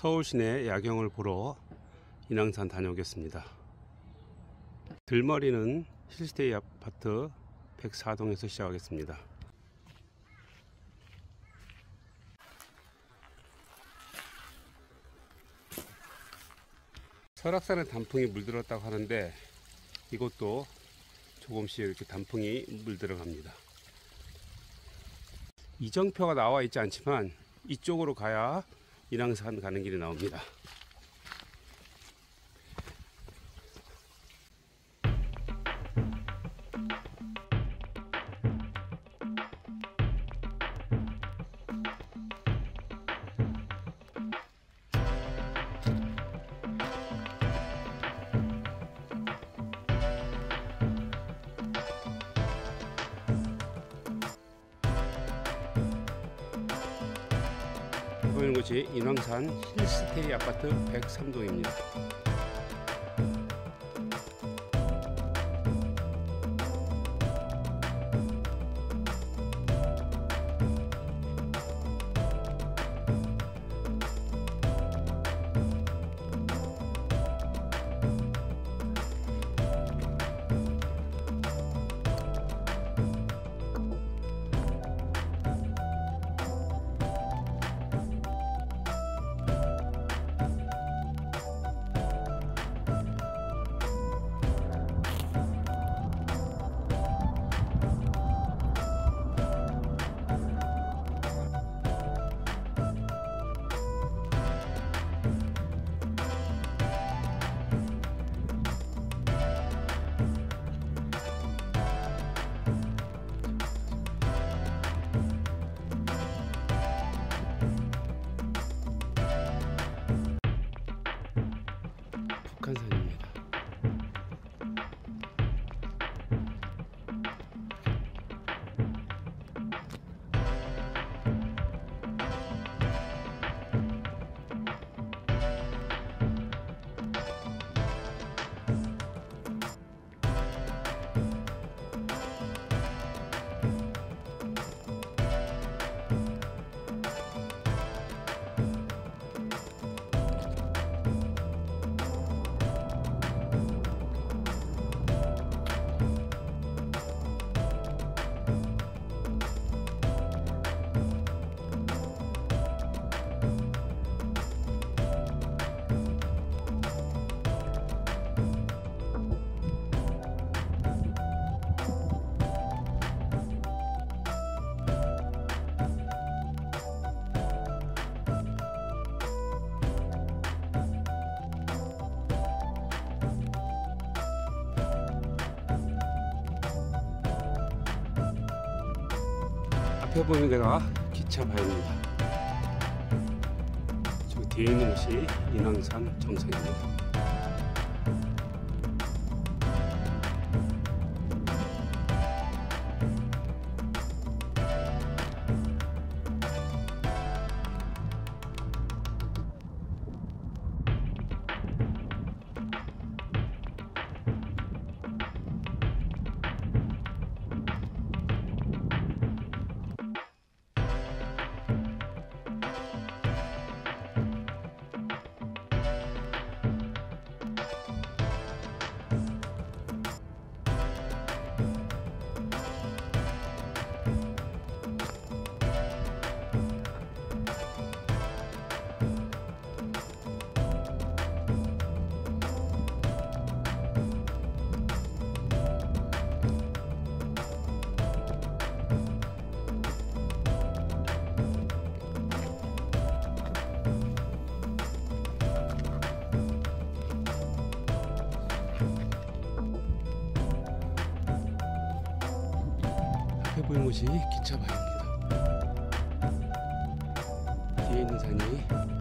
서울 시내 야경을 보러 인왕산 다녀오겠습니다. 들머리는 힐스테이 아파트 104동에서 시작하겠습니다. 설악산에 단풍이 물들었다고 하는데 이곳도 조금씩 이렇게 단풍이 물들어갑니다. 이정표가 나와 있지 않지만 이쪽으로 가야 인왕산 가는 길이 나옵니다. 곳이 인왕산 힐스테이 아파트 103동입니다. 북한산입 앞에 보이는 데가 기차바입니다. 저 뒤에 있는 곳이 인왕산 정상입니다. 보이는 곳이 기차바입니다. 뒤에 있는 산이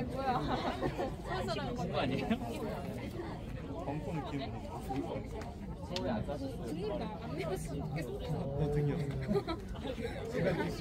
아 뭐야? 그거 아니에요? 광고 느낌. 서울에 안 사셨어요? 그니까 안 내렸으면 좋겠어. 어 등이었어요. BTS